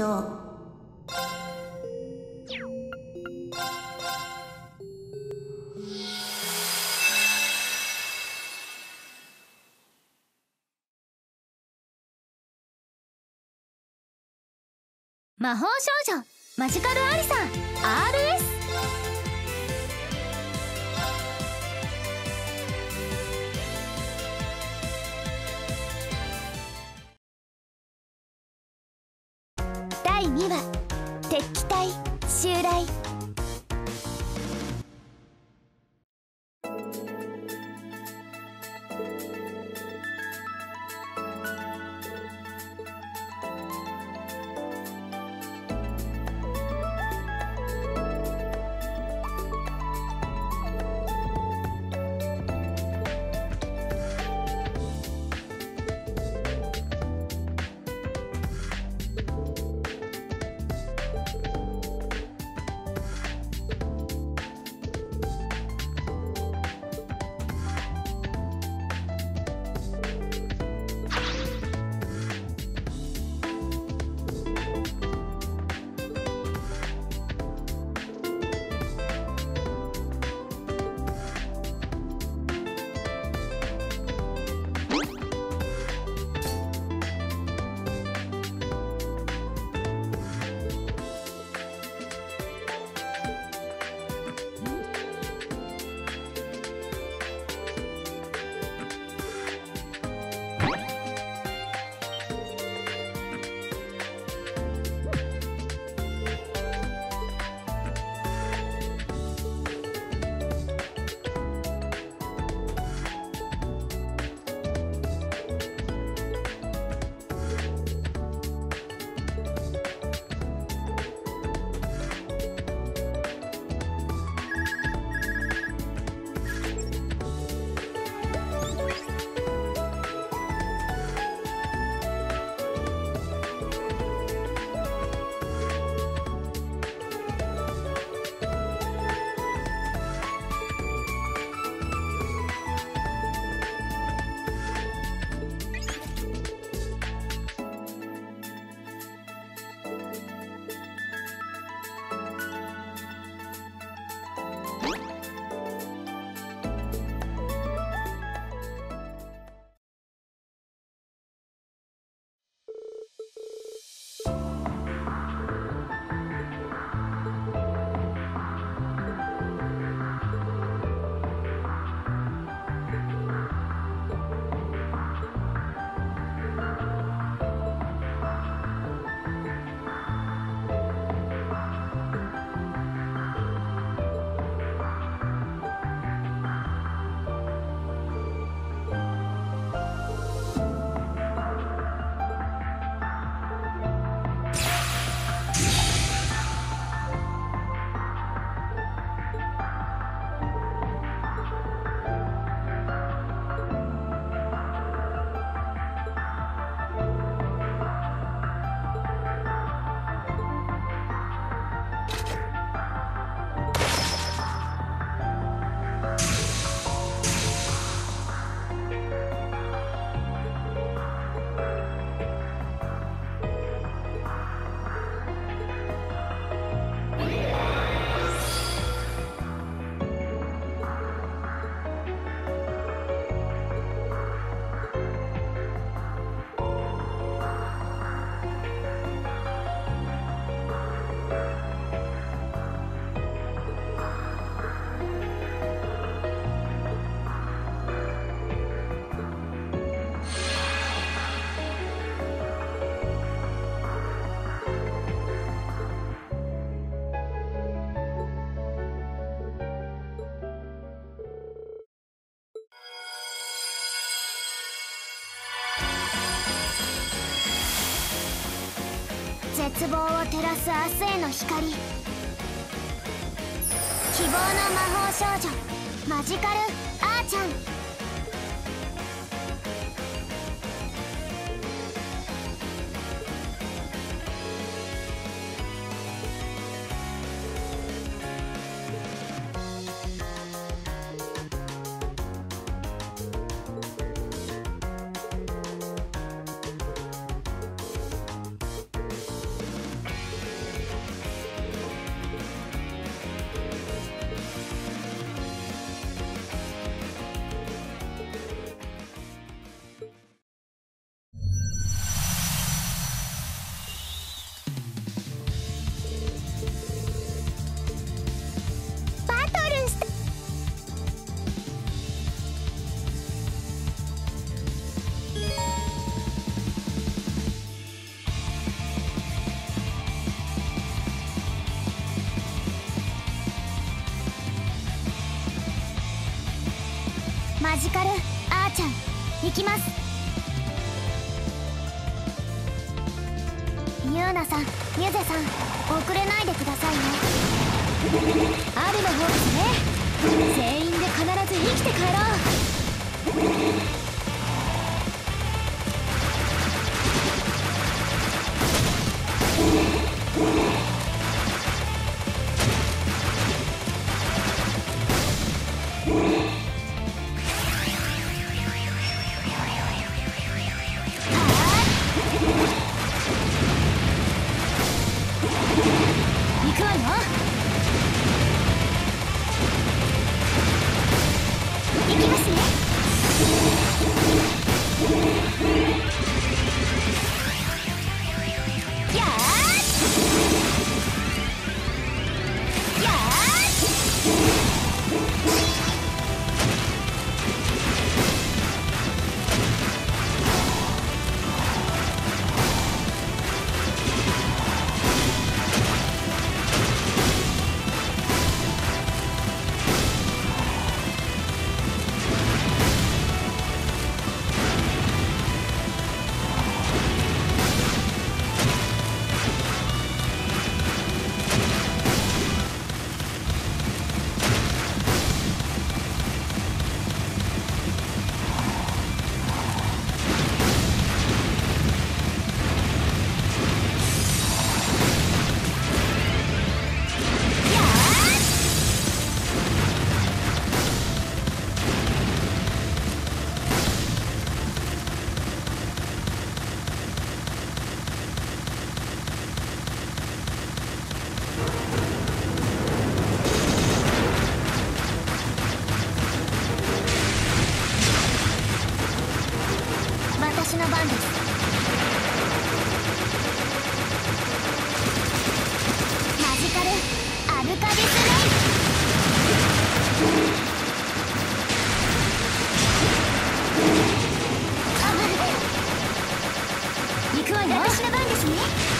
と魔法少女マジカルアリさん RS 2は敵機隊襲来絶望を照らす明日への光。希望の魔法少女マジカルアーちゃん。マジカルあーちゃん行きます。ユーナさんミュゼさん遅れないでくださいね。あるの方ですね。全員で必ず生きて帰ろう。知らなですね。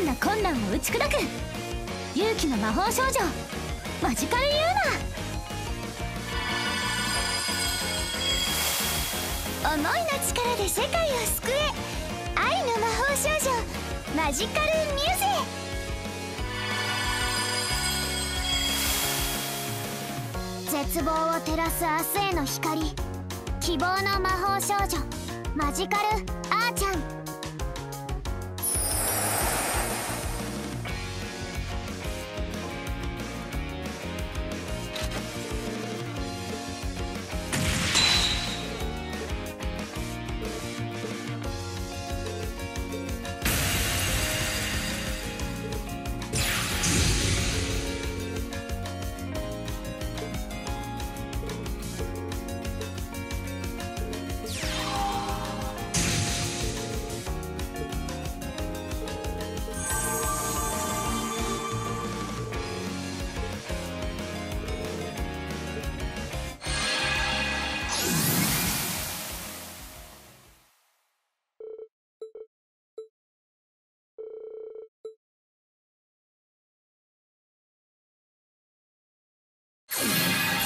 んな困難を打ち砕く。勇気の魔法少女。マジカルユーナ思いの力で世界を救え。愛の魔法少女。マジカルミューゼ絶望を照らす明日への光。希望の魔法少女。マジカルあーちゃん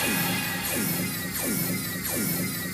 Thank you.